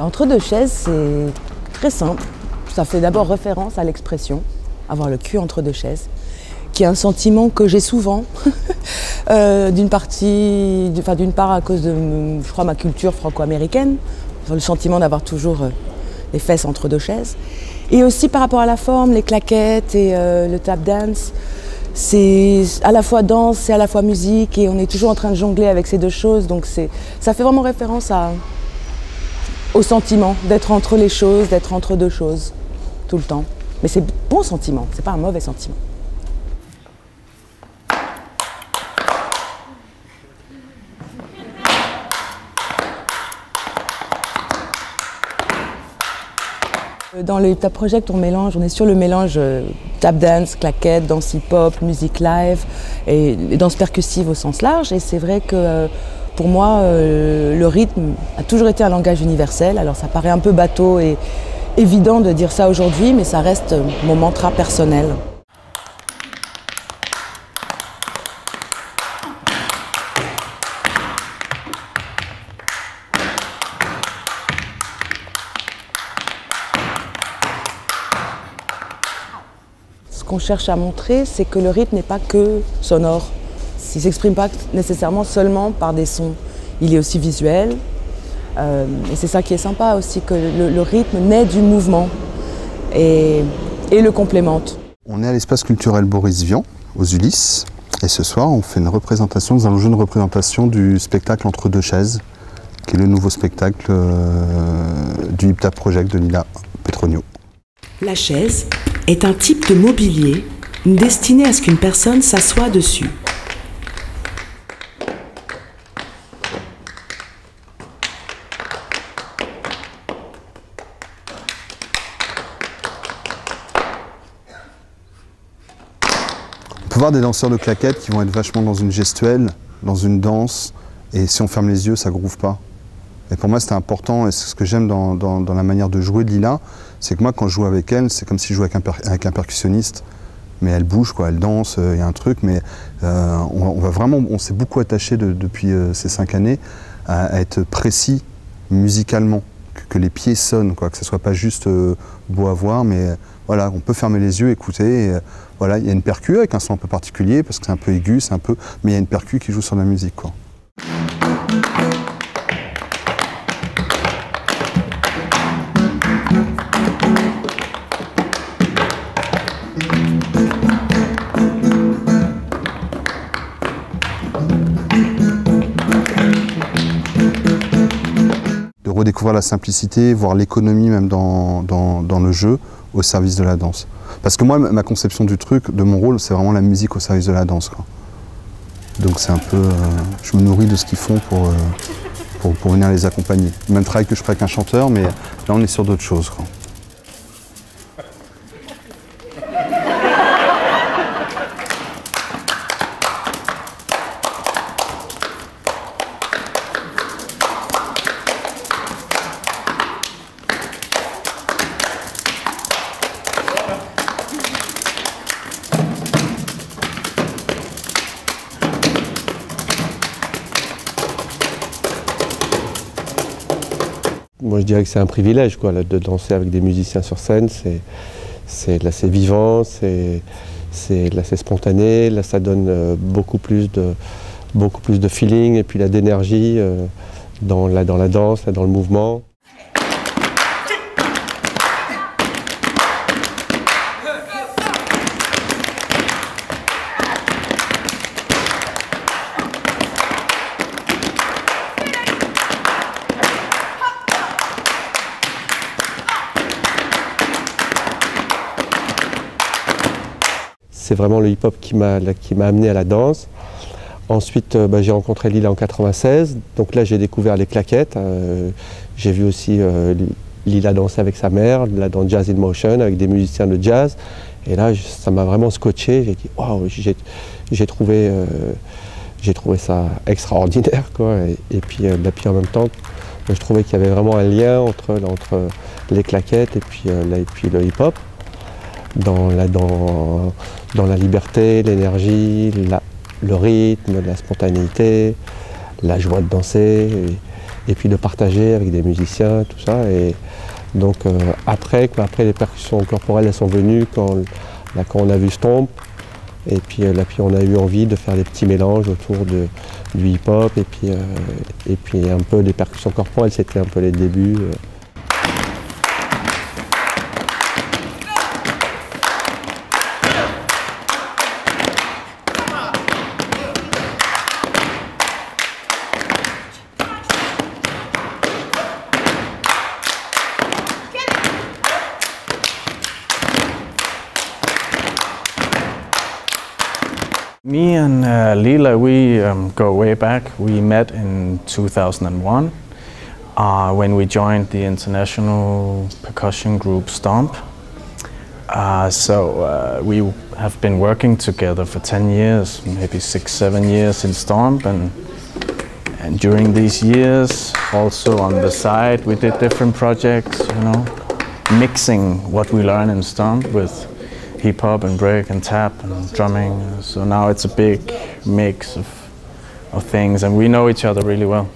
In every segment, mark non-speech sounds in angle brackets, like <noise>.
Entre deux chaises, c'est très simple. Ça fait d'abord référence à l'expression, avoir le cul entre deux chaises, qui est un sentiment que j'ai souvent, <laughs> euh, d'une partie, enfin d'une part à cause de, je crois, ma culture franco-américaine, le sentiment d'avoir toujours euh, les fesses entre deux chaises, et aussi par rapport à la forme, les claquettes et euh, le tap dance. C'est à la fois danse et à la fois musique, et on est toujours en train de jongler avec ces deux choses, donc ça fait vraiment référence à, au sentiment d'être entre les choses, d'être entre deux choses, tout le temps. Mais c'est bon sentiment, c'est pas un mauvais sentiment. Dans le Tap Project, on mélange, on est sur le mélange euh, tap dance, claquette, danse hip-hop, musique live et danse percussive au sens large. Et c'est vrai que euh, pour moi, euh, le rythme a toujours été un langage universel. Alors ça paraît un peu bateau et évident de dire ça aujourd'hui, mais ça reste mon mantra personnel. Ce qu'on cherche à montrer, c'est que le rythme n'est pas que sonore. Il ne s'exprime pas nécessairement seulement par des sons. Il est aussi visuel. Euh, et c'est ça qui est sympa aussi, que le, rythme naît du mouvement et, le complémente. On est à l'espace culturel Boris Vian, aux Ulysses. Et ce soir, on fait une représentation, nous allons jouer une représentation du spectacle Entre deux chaises, qui est le nouveau spectacle euh, du Hip Project de Lila Petronio. La chaise est un type de mobilier destiné à ce qu'une personne s'assoie dessus. Voir des danseurs de claquettes qui vont être vachement dans une gestuelle, dans une danse, et si on ferme les yeux, ça groove pas. Et pour moi, c'était important, et ce que j'aime dans, la manière de jouer de Lila, c'est que moi, quand je joue avec elle, c'est comme si je jouais avec un, percussionniste, mais elle bouge, quoi, elle danse, il y a un truc, mais euh, on, va vraiment, on s'est beaucoup attaché depuis euh, ces cinq années à, être précis musicalement, que, les pieds sonnent, quoi, que ce soit pas juste euh, beau à voir, mais voilà, on peut fermer les yeux, écouter, voilà, il y a une percu avec un son un peu particulier parce que c'est un peu aigu, c'est un peu, mais il y a une percu qui joue sur la musique, de redécouvrir la simplicité, voir l'économie même dans, dans, le jeu au service de la danse. Parce que moi, ma conception du truc, de mon rôle, c'est vraiment la musique au service de la danse. Donc c'est un peu... Euh, je me nourris de ce qu'ils font pour, euh, pour, pour, venir les accompagner. Même travail que je ferais avec un chanteur, mais là on est sur d'autres choses. Je dirais que c'est un privilège quoi, de danser avec des musiciens sur scène. C'est assez vivant, c'est assez spontané. Là, ça donne euh, beaucoup plus de, feeling et puis d'énergie euh, dans, la, dans la danse, dans le mouvement. C'est vraiment le hip-hop qui m'a amené à la danse. Ensuite, euh, bah, j'ai rencontré Lila en 96. Donc là, j'ai découvert les claquettes. Euh, j'ai vu aussi euh, Lila danser avec sa mère, dans Jazz in Motion, avec des musiciens de jazz. Et là, ça m'a vraiment scotché. J'ai dit, waouh, j'ai trouvé, ça extraordinaire. Et, puis, puis en même temps, je trouvais qu'il y avait vraiment un lien entre, les claquettes et et puis le hip-hop dans la, liberté, l'énergie, le rythme, la spontanéité, la joie de danser. Et, puis de partager avec des musiciens, tout ça. Et donc après, après les percussions corporelles elles sont venues quand, quand on a vu Stomp, et puis là puis on a eu envie de faire des petits mélanges autour du hip-hop et puis, et puis un peu des percussions corporelles, c'était un peu les débuts. Me uh, Lila, we um, go way back. We met in 2001 uh, when we joined the international percussion group Stomp. Uh, so uh, we have been working together for 10 years, maybe six, seven years in Stomp. And, and during these years, also on the side, we did different projects, you know, mixing what we learn in Stomp with hip hop and break and tap and drumming. So now it's a big mix of, of things, and we know each other really well.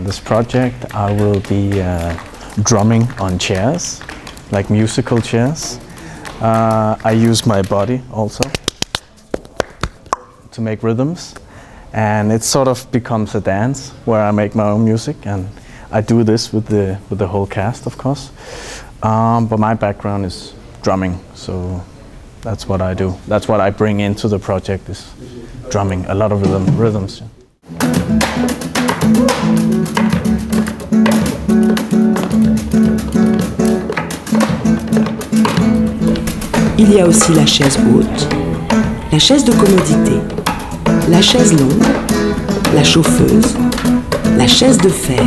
In this project, I will be uh, drumming on chairs, like musical chairs. Uh, I use my body also to make rhythms, and it sort of becomes a dance where I make my own music, and I do this with the with the whole cast, of course. Um, but my background is drumming, so that's what I do. That's what I bring into the project is drumming, a lot of rhythm, rhythms. Il y a aussi la chaise haute, la chaise de commodité, la chaise longue, la chauffeuse, la chaise de fer,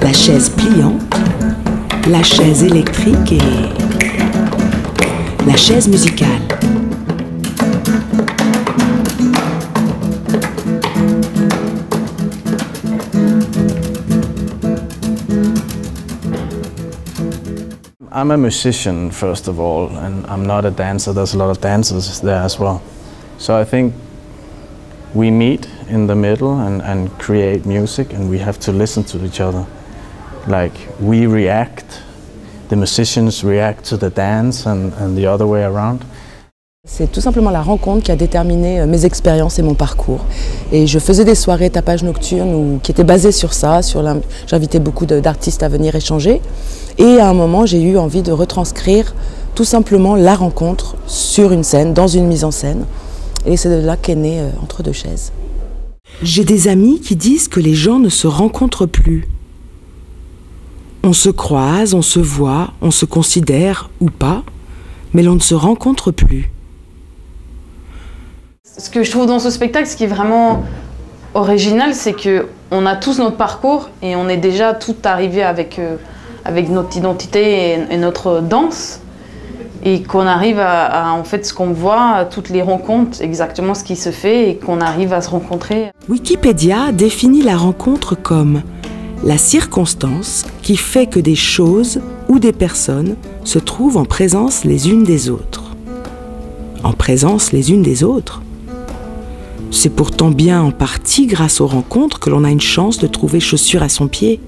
la chaise pliante, la chaise électrique et la chaise musicale. I'm a musician, first of all, and I'm not a dancer. There's a lot of dancers there as well. So I think we meet in the middle and, and create music, and we have to listen to each other. Like, we react, the musicians react to the dance, and, and the other way around. C'est tout simplement la rencontre qui a déterminé euh, mes expériences et mon parcours. Et je faisais des soirées tapage nocturne qui étaient basées sur ça. Sur J'invitais beaucoup d'artistes à venir échanger. Et à un moment, j'ai eu envie de retranscrire tout simplement la rencontre sur une scène, dans une mise en scène. Et c'est de là qu'est né euh, Entre deux chaises. J'ai des amis qui disent que les gens ne se rencontrent plus. On se croise, on se voit, on se considère ou pas, mais l'on ne se rencontre plus. Ce que je trouve dans ce spectacle, ce qui est vraiment original, c'est que on a tous notre parcours et on est déjà tout arrivé avec, euh, avec notre identité et, notre danse. Et qu'on arrive à, en fait, ce qu'on voit, toutes les rencontres, exactement ce qui se fait et qu'on arrive à se rencontrer. Wikipédia définit la rencontre comme la circonstance qui fait que des choses ou des personnes se trouvent en présence les unes des autres. En présence les unes des autres c'est pourtant bien en partie grâce aux rencontres que l'on a une chance de trouver chaussures à son pied.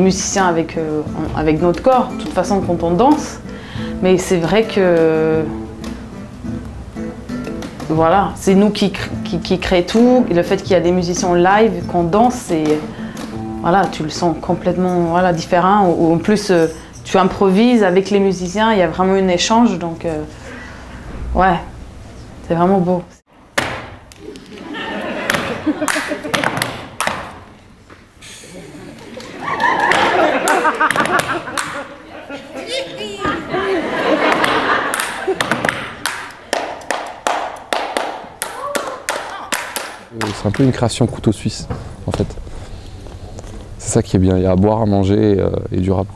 Musiciens avec, euh, avec notre corps, de toute façon quand on danse. Mais c'est vrai que voilà, c'est nous qui, qui, créons tout. Le fait qu'il y a des musiciens live, qu'on danse, c'est voilà, tu le sens complètement voilà, différent. Ou, en plus, euh, tu improvises avec les musiciens, il y a vraiment un échange. Donc, euh, ouais, c'est vraiment beau. C'est un une création couteau suisse, en fait. C'est ça qui est bien, il y a à boire, à manger et, euh, durable.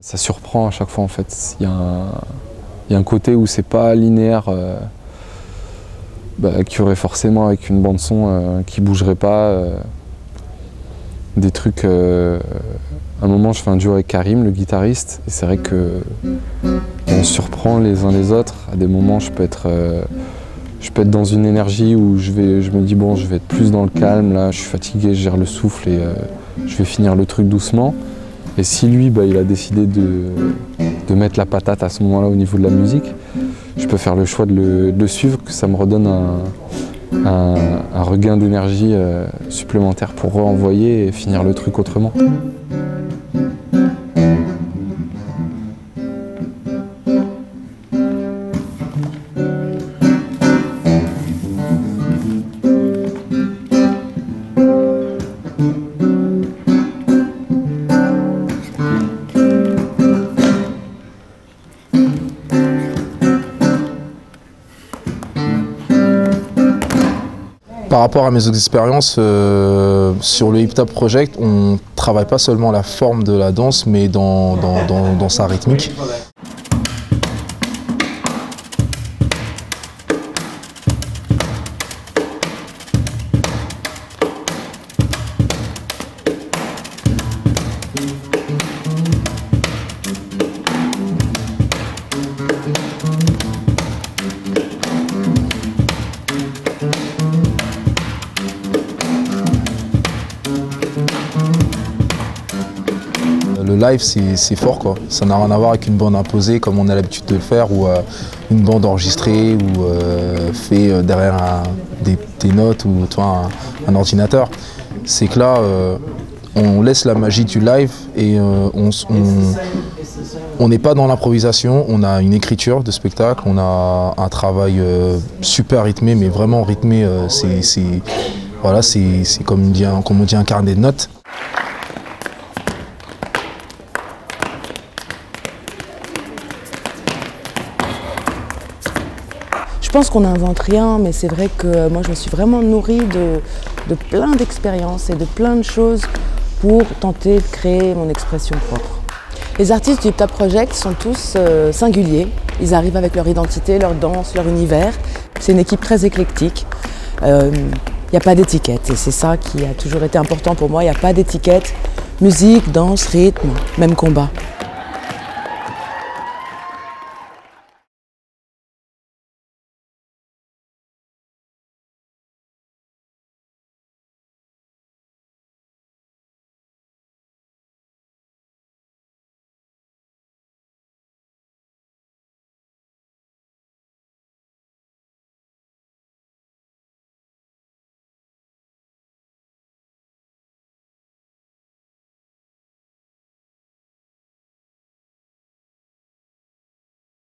Ça surprend à chaque fois en fait. Il y a un, il y a un côté où c'est pas linéaire. euh, bah, qu'il y aurait forcément avec une bande son euh, qui bougerait pas. euh, des trucs. euh, à un moment, je fais un duo avec Karim, le guitariste, et c'est vrai que on surprend les uns les autres. À des moments, je peux être, euh, je peux être dans une énergie où je vais, je me dis bon, je vais être plus dans le calme. Là, je suis fatigué, je gère le souffle et euh, je vais finir le truc doucement. Et si lui, bah, il a décidé de, de mettre la patate à ce moment-là au niveau de la musique, peux faire le choix de le, suivre, que ça me redonne un, un- un regain d'énergie euh, supplémentaire pour renvoyer et finir le truc autrement. Par rapport à mes expériences, euh, sur le Hip Tap Project, on travaille pas seulement la forme de la danse, mais dans, dans- dans- sa rythmique. C'est fort, quoi. Ça n'a rien à voir avec une bande imposée comme on a l'habitude de le faire, ou euh, une bande enregistrée, ou euh, fait euh, derrière des, notes, ou tu vois, un, ordinateur. C'est que là, euh, on laisse la magie du live et on n'est pas dans l'improvisation, on a une écriture de spectacle, on a un travail super rythmé, mais vraiment rythmé, c'est voilà, comme on dit un carnet de notes. Je pense qu'on n'invente rien, mais c'est vrai que moi je me suis vraiment nourrie de, plein d'expériences et de plein de choses pour tenter de créer mon expression propre. Les artistes du Tap Project sont tous euh, singuliers. Ils arrivent avec leur identité, leur danse, leur univers. C'est une équipe très éclectique. Il n'y a pas d'étiquette et c'est ça qui a toujours été important pour moi. Il n'y a pas d'étiquette. Musique, danse, rythme, même combat.